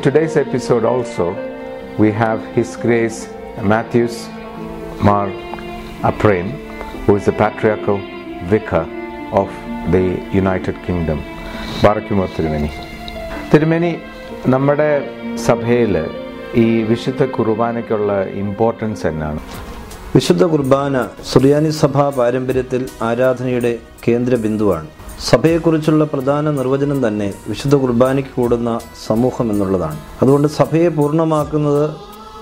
today's episode also, we have His Grace Matthews Mar Aprem, who is the patriarchal vicar of the United Kingdom. ബാറക്കുമോ തിരുമേനി തിരുമേനി നമ്മുടെ സഭയിൽ ഈ വിശുദ്ധ കുർബാനയ്ക്കുള്ള importance എന്നാണ് വിശുദ്ധ കുർബാന സുറിയാനി സഭാ പാരമ്പര്യത്തിൽ ആരാധനയുടെ കേന്ദ്ര ബിന്ദുവാണ് സഭയെക്കുറിച്ചുള്ള പ്രധാന നിർവചനം തന്നെ വിശുദ്ധ കുർബാനയ്ക്ക് കൂടുന്ന സമൂഹം എന്നുള്ളതാണ്. അതുകൊണ്ട് സഭയെ പൂർണമാക്കുന്നത്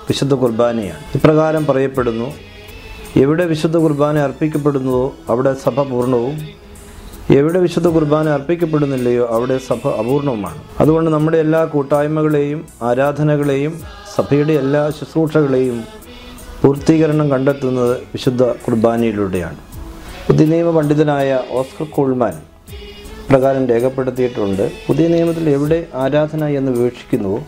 വിശുദ്ധ കുർബാനയാണ്. ഇപ്രകാരം പറയപ്പെടുന്നു എവിടെ വിശുദ്ധ കുർബാന അർപ്പിക്കപ്പെടുന്നുവോ അവിടെ സഭ പൂർണവും. എവിടെ വിശുദ്ധ കുർബാന അർപ്പിക്കപ്പെടുന്നില്ലയോ അവിടെ സഭ അപൂർണവുമാണ്. അതുകൊണ്ട് നമ്മുടെ എല്ലാ കൂട്ടായ്മകളെയും ആരാധനകളെയും സഭയുടെ എല്ലാ ശുശ്രൂഷകളെയും പൂർത്തീകരണം കണ്ടെത്തുന്നത് വിശുദ്ധ കുർബാനയിലൂടെയാണ്. പുതിയ പണ്ഡിതനായ ഓസ്കർ കോൾമാൻ പ്രകാരം രേഖപ്പെടുത്തിയിട്ടുണ്ട്. പുതിയ നിയമത്തിൽ എവിടെ ആരാധന എന്ന് വിവക്ഷിക്കുന്നുവോ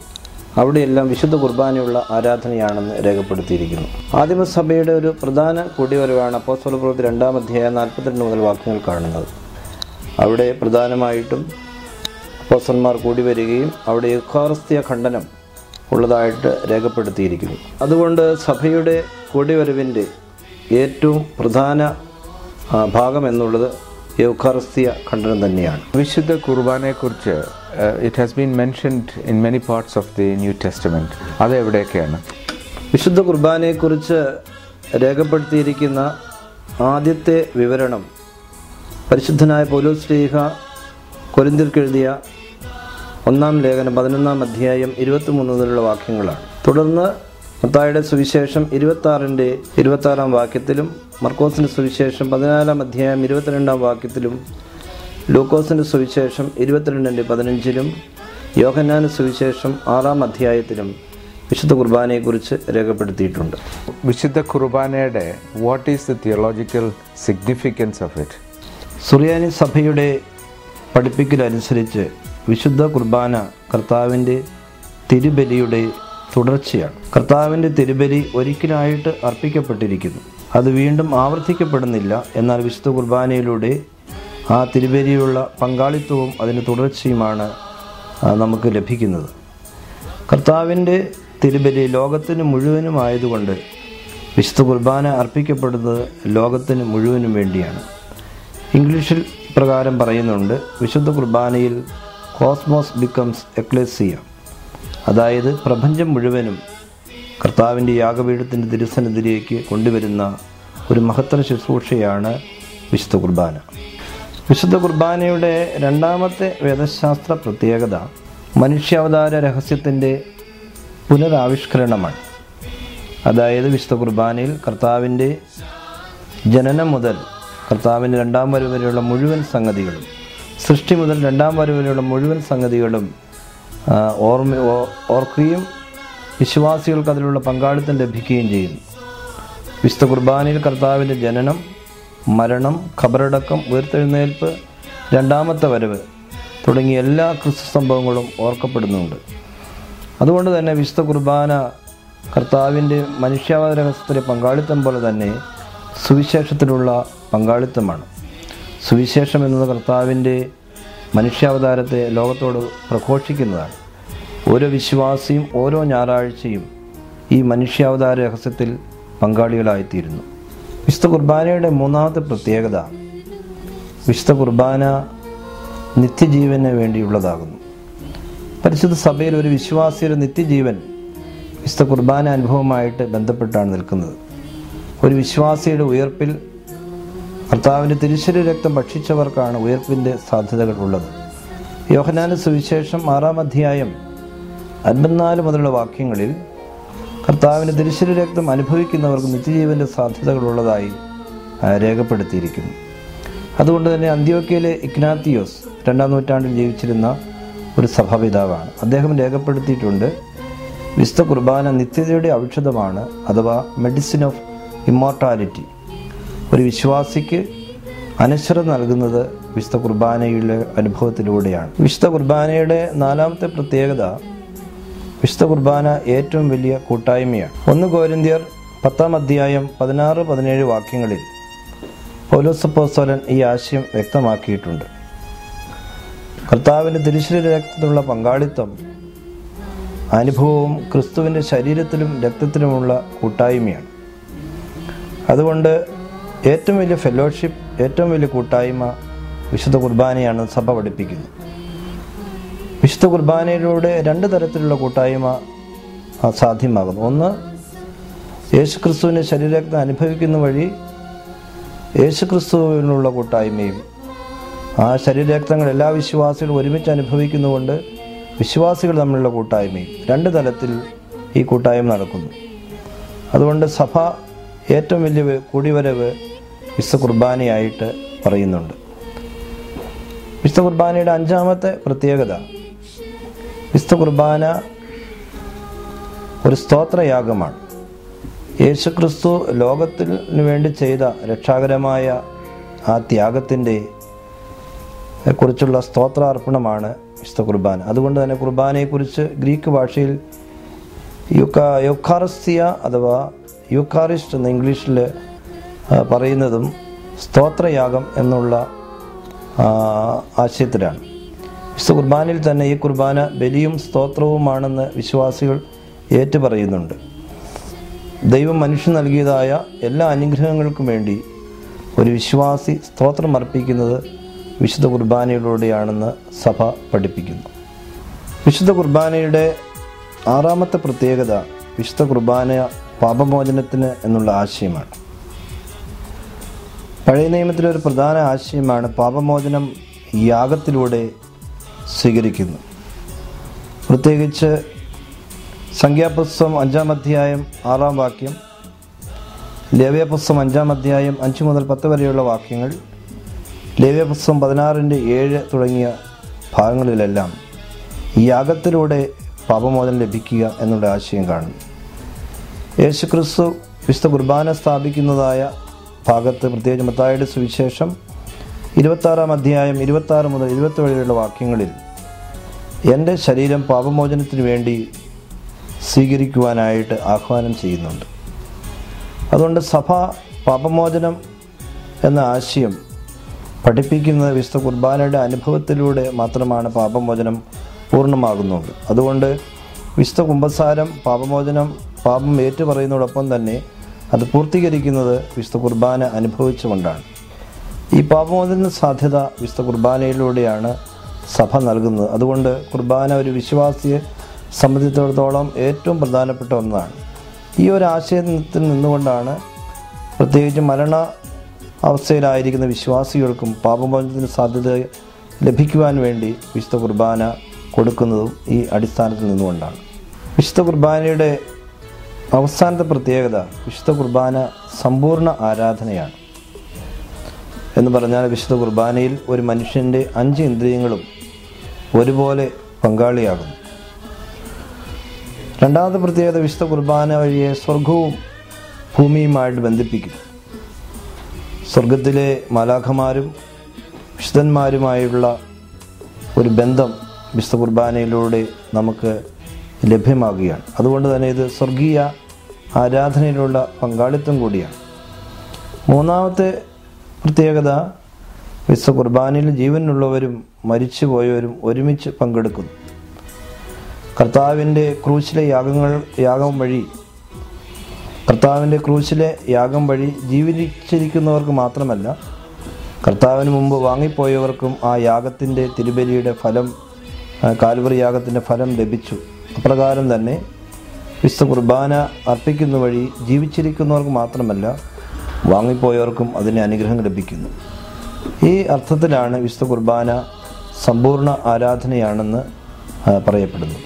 അവിടെയെല്ലാം വിശുദ്ധ കുർബാനയുള്ള ആരാധനയാണെന്ന് രേഖപ്പെടുത്തിയിരിക്കുന്നു. ആദിമസഭയുടെ ഒരു പ്രധാന കൂടിവരവാണ് അപ്പോസ്തല പ്രവൃത്തി രണ്ടാം അധ്യായം നാൽപ്പത്തിരണ്ട് മുതൽ വാക്യങ്ങൾ കാണുന്നത്. അവിടെ പ്രധാനമായിട്ടും അപ്പോസന്മാർ കൂടി വരികയും അവിടെ യുക്കാർസ്ത്യ ഖണ്ഡനം ഉള്ളതായിട്ട് രേഖപ്പെടുത്തിയിരിക്കുന്നു. അതുകൊണ്ട് സഭയുടെ കൂടിവരവിന്റെ ഏറ്റവും പ്രധാന ഭാഗം എന്നുള്ളത് യൗഖാർസ്ത്യ ഖണ്ഡനം തന്നെയാണ്. വിശുദ്ധ കുർബാനയെക്കുറിച്ച് it has been mentioned in many parts of the New Testament അത് എവിടെയൊക്കെയാണ് വിശുദ്ധ കുർബാനയെക്കുറിച്ച് രേഖപ്പെടുത്തിയിരിക്കുന്ന ആദ്യത്തെ വിവരണം പരിശുദ്ധനായ പൗലോസ് ശ്രീഹ കൊരിന്തിർക്കെഴുതിയ ഒന്നാം ലേഖനം പതിനൊന്നാം അധ്യായം ഇരുപത്തിമൂന്ന് മുതലുള്ള വാക്യങ്ങളാണ്. തുടർന്ന് മത്തായുടെ സുവിശേഷം ഇരുപത്താറിന്റെ ഇരുപത്താറാം വാക്യത്തിലും മർക്കോസിന്റെ സുവിശേഷം പതിനാലാം അധ്യായം ഇരുപത്തിരണ്ടാം വാക്യത്തിലും ലൂക്കോസിന്റെ സുവിശേഷം ഇരുപത്തിരണ്ടിന്റെ പതിനഞ്ചിലും യോഹന്നാന്റെ സുവിശേഷം ആറാം അധ്യായത്തിലും വിശുദ്ധ കുർബാനയെക്കുറിച്ച് രേഖപ്പെടുത്തിയിട്ടുണ്ട്. വിശുദ്ധ കുർബാനയുടെ what is the theological significance of it സുറിയാനി സഭയുടെ പഠിപ്പിക്കലനുസരിച്ച് വിശുദ്ധ കുർബാന കർത്താവിന്റെ തിരുബലിയുടെ തുടർച്ചയാണ്. കർത്താവിന്റെ തിരുബലി ഒരിക്കലായിട്ട് അർപ്പിക്കപ്പെട്ടിരിക്കുന്നു. അത് വീണ്ടും ആവർത്തിക്കപ്പെടുന്നില്ല. എന്നാൽ വിശുദ്ധ കുർബാനയിലൂടെ ആ തിരുബലിയുള്ള പങ്കാളിത്തവും അതിന് തുടർച്ചയുമാണ് നമുക്ക് ലഭിക്കുന്നത്. കർത്താവിന്റെ തിരുബലി ലോകത്തിന് മുഴുവനും ആയതുകൊണ്ട് വിശുദ്ധ കുർബാന അർപ്പിക്കപ്പെടുന്നത് ലോകത്തിന് മുഴുവനും വേണ്ടിയാണ്. ഇംഗ്ലീഷിൽ പ്രകാരം പറയുന്നുണ്ട് വിശുദ്ധ കുർബാനയിൽ കോസ്മോസ് ബിക്കംസ് എക്ലേസിയ. അതായത് പ്രപഞ്ചം മുഴുവനും കർത്താവിന്റെ യാഗപീഠത്തിന്റെ തിരുസന്നിധിയിലേക്ക് കൊണ്ടുവരുന്ന ഒരു മഹത്തര ശുശ്രൂഷയാണ് വിശുദ്ധ കുർബാന. വിശുദ്ധ കുർബാനയുടെ രണ്ടാമത്തെ വേദശാസ്ത്ര പ്രത്യേകത മനുഷ്യാവതാര രഹസ്യത്തിന്റെ പുനരാവിഷ്കരണമാണ്. അതായത് വിശുദ്ധ കുർബാനയിൽ കർത്താവിന്റെ ജനനം മുതൽ കർത്താവിന്റെ രണ്ടാം വരവ് വരെയുള്ള മുഴുവൻ സംഗതികളും സൃഷ്ടി മുതൽ രണ്ടാം വരവ് വരെയുള്ള മുഴുവൻ സംഗതികളും ഓർമ്മ ഓർക്കുകയും വിശ്വാസികൾക്ക് അതിലുള്ള പങ്കാളിത്തം ലഭിക്കുകയും ചെയ്യുന്നു. വിശുദ്ധ കുർബാനയിൽ കർത്താവിന്റെ ജനനം മരണം ഖബറടക്കം ഉയർത്തെഴുന്നേൽപ്പ് രണ്ടാമത്തെ വരവ് തുടങ്ങിയ എല്ലാ ക്രിസ്തു സംഭവങ്ങളും ഓർക്കപ്പെടുന്നുണ്ട്. അതുകൊണ്ട് തന്നെ വിശുദ്ധ കുർബാന കർത്താവിന്റെ മനുഷ്യാവതരഹസ്യത്തിലെ പങ്കാളിത്തം പോലെ തന്നെ സുവിശേഷത്തിലുള്ള പങ്കാളിത്തമാണ്. സുവിശേഷം എന്നത് കർത്താവിന്റെ മനുഷ്യാവതാരത്തെ ലോകത്തോട് പ്രഘോഷിക്കുന്നതാണ്. ഓരോ വിശ്വാസിയും ഓരോ ഞായറാഴ്ചയും ഈ മനുഷ്യാവതാര രഹസ്യത്തിൽ പങ്കാളികളായിത്തീരുന്നു. വിശുദ്ധ കുർബാനയുടെ മൂന്നാമത്തെ പ്രത്യേകത വിശുദ്ധ കുർബാന നിത്യജീവന് വേണ്ടിയുള്ളതാകുന്നു. പരിശുദ്ധ സഭയിൽ ഒരു വിശ്വാസിയുടെ നിത്യജീവൻ വിശുദ്ധ കുർബാന അനുഭവമായിട്ട് ബന്ധപ്പെട്ടാണ് നിൽക്കുന്നത്. ഒരു വിശ്വാസിയുടെ ഉയർപ്പിൽ കർത്താവിന്റെ തിരുശരീര രക്തം ഭക്ഷിച്ചവർക്കാണ് ഉയർപ്പിന്റെ സാധ്യതകൾ ഉള്ളത്. യോഹനാന സുവിശേഷം ആറാം അധ്യായം അൻപത്തിനാല് മുതലുള്ള വാക്യങ്ങളിൽ കർത്താവിന്റെ തിരുശരീര രക്തം അനുഭവിക്കുന്നവർക്ക് നിത്യജീവന്റെ സാധ്യതകളുള്ളതായി രേഖപ്പെടുത്തിയിരിക്കുന്നു. അതുകൊണ്ട് തന്നെ അന്ത്യോക്കയിലെ ഇഗ്നാത്തിയോസ് രണ്ടാം നൂറ്റാണ്ടിൽ ജീവിച്ചിരുന്ന ഒരു സഭാപിതാവാണ്. അദ്ദേഹം രേഖപ്പെടുത്തിയിട്ടുണ്ട് വിശുദ്ധ കുർബാന നിത്യതയുടെ ഔഷധമാണ് അഥവാ മെഡിസിൻ ഓഫ് ഇമ്മോർട്ടാലിറ്റി. ഒരു വിശ്വാസിക്ക് അനശ്വരം നൽകുന്നത് വിശുദ്ധ കുർബാനയുടെ അനുഭവത്തിലൂടെയാണ്. വിശുദ്ധ കുർബാനയുടെ നാലാമത്തെ പ്രത്യേകത വിശുദ്ധ കുർബാന ഏറ്റവും വലിയ കൂട്ടായ്മയാണ്. ഒന്ന് കോരിന്ത്യർ പത്താം അധ്യായം പതിനാറ് പതിനേഴ് വാക്യങ്ങളിൽ പൗലോസപ്പോസ്തലൻ ഈ ആശയം വ്യക്തമാക്കിയിട്ടുണ്ട്. കർത്താവിന്റെ തിരുശരീര രക്തത്തിലുള്ള പങ്കാളിത്തം അനുഭവവും ക്രിസ്തുവിന്റെ ശരീരത്തിലും രക്തത്തിലുമുള്ള കൂട്ടായ്മയാണ്. അതുകൊണ്ട് ഏറ്റവും വലിയ ഫെലോഷിപ്പ് ഏറ്റവും വലിയ കൂട്ടായ്മ വിശുദ്ധ കുർബാനയാണ് സഭ പഠിപ്പിക്കുന്നത്. വിശുദ്ധ കുർബാനയിലൂടെ രണ്ട് തരത്തിലുള്ള കൂട്ടായ്മ സാധ്യമാകുന്നു. ഒന്ന് യേശു ക്രിസ്തുവിന്റെ ശരീരത്തെ അനുഭവിക്കുന്ന വഴി യേശുക്രിസ്തുവിനുള്ള കൂട്ടായ്മയും ആ ശരീരരക്തങ്ങൾ എല്ലാ വിശ്വാസികളും ഒരുമിച്ച് അനുഭവിക്കുന്നുകൊണ്ട് വിശ്വാസികൾ തമ്മിലുള്ള കൂട്ടായ്മയും രണ്ട് തലത്തിൽ ഈ കൂട്ടായ്മ നടക്കുന്നു. അതുകൊണ്ട് സഭ ഏറ്റവും വലിയ കൂടിവരവ് വിശുദ്ധ കുർബാനയായിട്ട് പറയുന്നുണ്ട്. വിശുദ്ധ കുർബാനയുടെ അഞ്ചാമത്തെ പ്രത്യേകത വിശുദ്ധ കുർബാന ഒരു സ്തോത്രയാഗമാണ്. യേശുക്രിസ്തു ലോകത്തിന് വേണ്ടി ചെയ്ത രക്ഷാകരമായ ആ ത്യാഗത്തിന്റെ കുറിച്ചുള്ള സ്തോത്രാർപ്പണമാണ് വിശുദ്ധ കുർബാന. അതുകൊണ്ട് തന്നെ കുർബാനയെക്കുറിച്ച് ഗ്രീക്ക് ഭാഷയിൽ യുക്ക യുക്കാറസ്തിയ അഥവാ യുക്കാറിസ്റ്റ് എന്ന ഇംഗ്ലീഷിൽ പറയുന്നതും സ്തോത്രയാഗം എന്നുള്ള ആശയത്തിലാണ്. വിശുദ്ധ കുർബാനയിൽ തന്നെ ഈ കുർബാന ബലിയും സ്തോത്രവുമാണെന്ന് വിശ്വാസികൾ ഏറ്റുപറയുന്നുണ്ട്. ദൈവം മനുഷ്യൻ നൽകിയതായ എല്ലാ അനുഗ്രഹങ്ങൾക്കും വേണ്ടി ഒരു വിശ്വാസി സ്തോത്രം അർപ്പിക്കുന്നത് വിശുദ്ധ കുർബാനയിലൂടെയാണെന്ന് സഭ പഠിപ്പിക്കുന്നു. വിശുദ്ധ കുർബാനയുടെ ആറാമത്തെ പ്രത്യേകത വിശുദ്ധ കുർബാന പാപമോചനത്തിന് എന്നുള്ള ആശയമാണ്. പഴയ നിയമത്തിലെ ഒരു പ്രധാന ആശയമാണ് പാപമോചനം യാഗത്തിലൂടെ സ്വീകരിക്കുന്നു. പ്രത്യേകിച്ച് സംഖ്യാപുസ്തകം അഞ്ചാം അധ്യായം ആറാം വാക്യം ലേവ്യപുസ്തകം അഞ്ചാം അധ്യായം അഞ്ച് മുതൽ പത്ത് വരെയുള്ള വാക്യങ്ങൾ ലേവ്യപുസ്തകം പതിനാറിന്റെ ഏഴ് തുടങ്ങിയ ഭാഗങ്ങളിലെല്ലാം യാഗത്തിലൂടെ പാപമോചനം ലഭിക്കുക എന്നുള്ള ആശയം കാണുന്നു. യേശുക്രിസ്തു വിശുദ്ധ കുർബാന സ്ഥാപിക്കുന്നതായ ഭാഗത്ത് പ്രത്യേകിച്ച് മത്തായുടെ സുവിശേഷം ഇരുപത്താറാം അധ്യായം ഇരുപത്താറ് മുതൽ ഇരുപത്തി വരെയുള്ള വാക്യങ്ങളിൽ എന്റെ ശരീരം പാപമോചനത്തിന് വേണ്ടി സ്വീകരിക്കുവാനായിട്ട് ആഹ്വാനം ചെയ്യുന്നുണ്ട്. അതുകൊണ്ട് സഭ പാപമോചനം എന്ന ആശയം പഠിപ്പിക്കുന്നത് വിശുദ്ധ കുർബാനയുടെ അനുഭവത്തിലൂടെ മാത്രമാണ് പാപമോചനം പൂർണമാകുന്നുള്ളൂ അതുകൊണ്ട് വിശുദ്ധ കുംഭസാരം പാപമോചനം പാപം ഏറ്റുപറയുന്നതോടൊപ്പം തന്നെ അത് പൂർത്തീകരിക്കുന്നത് വിശുദ്ധ കുർബാന അനുഭവിച്ചുകൊണ്ടാണ്. ഈ പാപമോചന സാധ്യത വിശുദ്ധ കുർബാനയിലൂടെയാണ് സഭ നൽകുന്നത്. അതുകൊണ്ട് കുർബാന ഒരു വിശ്വാസിയെ സംബന്ധിച്ചിടത്തോളം ഏറ്റവും പ്രധാനപ്പെട്ട ഒന്നാണ്. ഈ ഒരു ആശയത്തിൽ നിന്നുകൊണ്ടാണ് പ്രത്യേകിച്ച് മരണ അവസ്ഥയിലായിരിക്കുന്ന വിശ്വാസികൾക്കും പാപമോചനത്തിന് സാധ്യത ലഭിക്കുവാൻ വേണ്ടി വിശുദ്ധ കുർബാന കൊടുക്കുന്നതും ഈ അടിസ്ഥാനത്തിൽ നിന്നുകൊണ്ടാണ്. വിശുദ്ധ കുർബാനയുടെ അവസാനത്തെ പ്രത്യേകത വിശുദ്ധ കുർബാന സമ്പൂർണ ആരാധനയാണ്. എന്ന് പറഞ്ഞാൽ വിശുദ്ധ കുർബാനയിൽ ഒരു മനുഷ്യന്റെ അഞ്ച് ഇന്ദ്രിയങ്ങളും ഒരുപോലെ പങ്കാളിയാകുന്നു. രണ്ടാമത്തെ പ്രത്യേകത വിശുദ്ധ കുർബാന വഴിയെ സ്വർഗവും ഭൂമിയുമായിട്ട് ബന്ധിപ്പിക്കുന്നു. സ്വർഗത്തിലെ മാലാഖമാരും വിശുദ്ധന്മാരുമായുള്ള ഒരു ബന്ധം വിശുദ്ധ കുർബാനയിലൂടെ നമുക്ക് ലഭ്യമാകുകയാണ് അതുകൊണ്ട് തന്നെ ഇത് സ്വർഗീയ ആരാധനയിലുള്ള പങ്കാളിത്തം കൂടിയാണ്. മൂന്നാമത്തെ പ്രത്യേകത വിശ്വ കുർബാനയിൽ ജീവനുള്ളവരും മരിച്ചുപോയവരും ഒരുമിച്ച് പങ്കെടുക്കുന്നു. കർത്താവിന്റെ ക്രൂശിലെ യാഗങ്ങൾ യാഗം വഴി കർത്താവിന്റെ ക്രൂശിലെ യാഗം വഴി ജീവിച്ചിരിക്കുന്നവർക്ക് മാത്രമല്ല കർത്താവിന് മുമ്പ് വാങ്ങിപ്പോയവർക്കും ആ യാഗത്തിന്റെ തിരുബലിയുടെ ഫലം കാൽവറി യാഗത്തിന്റെ ഫലം ലഭിച്ചു. അപ്രകാരം തന്നെ വിശുദ്ധ കുർബാന അർപ്പിക്കുന്ന വഴി ജീവിച്ചിരിക്കുന്നവർക്ക് മാത്രമല്ല വാങ്ങിപ്പോയവർക്കും അതിന് അനുഗ്രഹം ലഭിക്കുന്നു. ഈ അർത്ഥത്തിലാണ് വിശുദ്ധ കുർബാന സമ്പൂർണ ആരാധനയാണെന്ന് പറയപ്പെടുന്നത്.